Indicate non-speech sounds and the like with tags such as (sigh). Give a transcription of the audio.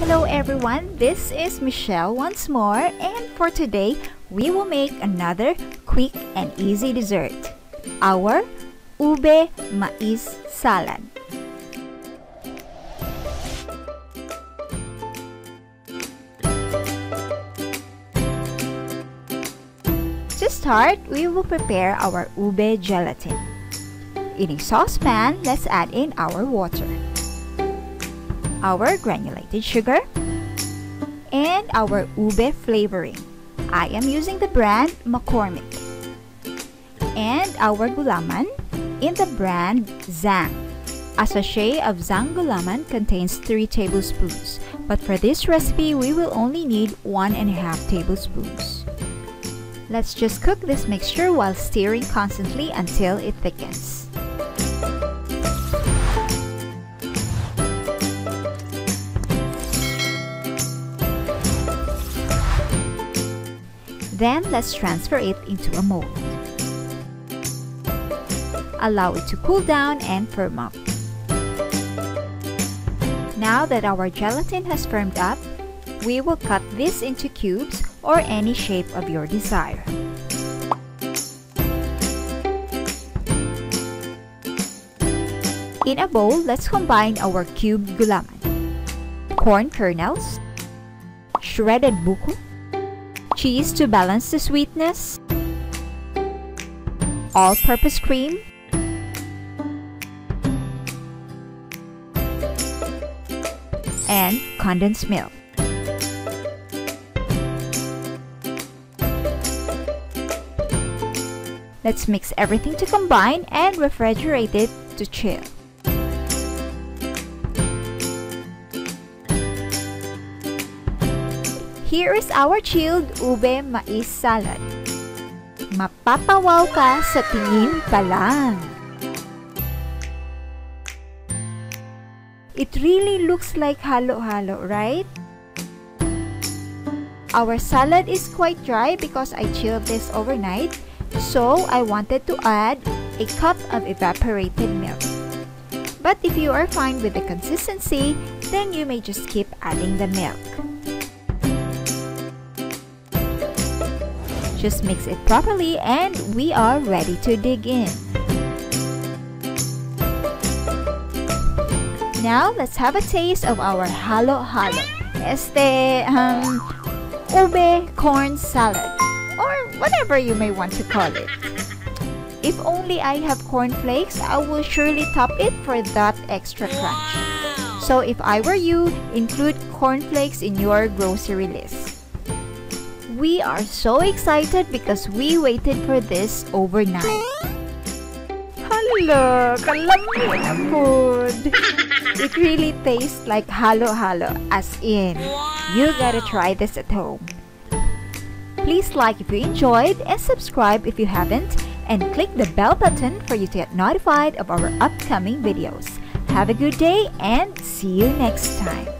Hello everyone, this is Michelle once more and for today we will make another quick and easy dessert. Our ube mais salad. To start, we will prepare our ube gelatin. In a saucepan, let's add in our water our granulated sugar, and our ube flavoring. I am using the brand McCormick. And our gulaman in the brand Zang. A sachet of Zang gulaman contains 3 tablespoons, but for this recipe we will only need 1 and a half tablespoons. Let's just cook this mixture while stirring constantly until it thickens. Then let's transfer it into a mold. Allow it to cool down and firm up. Now that our gelatin has firmed up, we will cut this into cubes or any shape of your desire. In a bowl, let's combine our cubed gulaman, corn kernels, shredded buko, cheese to balance the sweetness, all-purpose cream, and condensed milk. Let's mix everything to combine and refrigerate it to chill. Here is our chilled ube mais salad. Mapapawaw ka sa tingin pa lang. It really looks like halo-halo, right? Our salad is quite dry because I chilled this overnight, so I wanted to add a cup of evaporated milk. But if you are fine with the consistency, then you may just keep adding the milk. Just mix it properly and we are ready to dig in. Now, let's have a taste of our halo halo. Este, um, ube corn salad. Or whatever you may want to call it. If only I have corn flakes, I will surely top it for that extra crunch. So if I were you, include corn flakes in your grocery list. We are so excited because we waited for this overnight. Hala, kalamig food. (laughs) It really tastes like halo halo, as in, you gotta try this at home. Please like if you enjoyed and subscribe if you haven't and click the bell button for you to get notified of our upcoming videos. Have a good day and see you next time.